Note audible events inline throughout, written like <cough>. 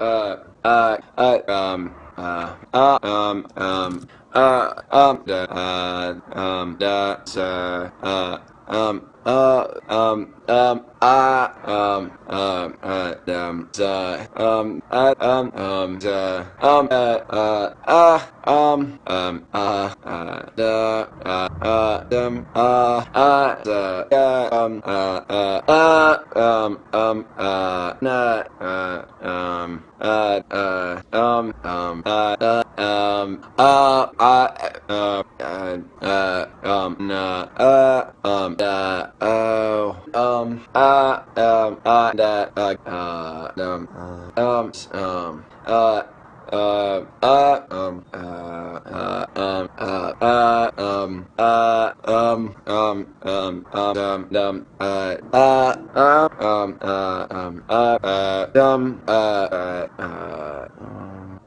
uh, uh, uh, um, uh, uh, um, um, uh, um, da, uh, um, da, uh, uh, um, uh, um, um, uh, um, uh, uh, um, da, um, uh, um, um, da, um, uh, uh, uh, um, um, uh, uh, uh, uh, um, uh, uh, uh, um, uh, uh, uh, um, um, uh, uh, um, uh, uh, um, um, uh, uh, um, uh, Um. uh, Um. Uh, Um. uh, uh, um, na, uh, um, da, oh, um, uh, um, uh, uh, uh, um, uh, um, um, uh, uh, uh, um, uh, uh, um, uh, uh, um, uh, um, um, um, um, um, um, uh, uh, uh, um, uh, um, uh, uh, um, uh, uh, uh,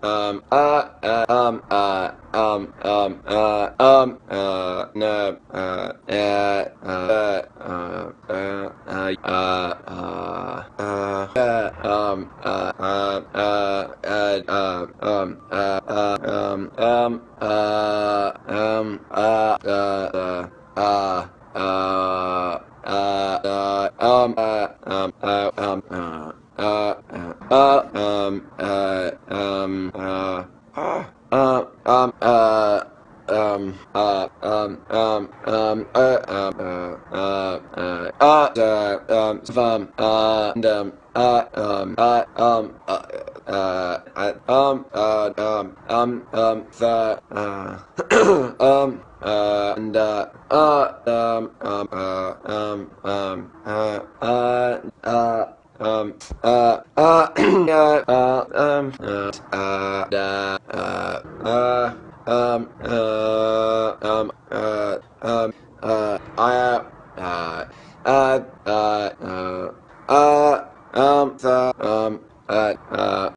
um, uh, uh, um, uh, um, um, uh, um, uh, no, uh, uh, uh, uh, uh, uh, uh, uh, uh, uh, um, uh, uh, uh, uh, uh, um, uh, uh, um, um, uh, um, uh, uh, uh, uh, uh, uh, um, uh, um, uh, um, uh, uh, uh, Um. uh, um, uh, um, uh, Um. Um. Um. uh, Um. uh, um, Um. uh, um, uh, um, um, um, uh, um, uh, uh, uh, uh, uh, um, um, uh, um, uh, um, uh, um, uh, uh, uh, um, uh, um, um, um, the, uh, um, uh, and, uh, uh, um, um, uh, um, um, uh, uh, uh, um, uh, uh, <clears throat> uh, uh, um, uh, uh, uh, uh, um, uh, um, uh, um, uh, I, uh, uh, uh, uh, uh, uh, um, the, um, uh, uh,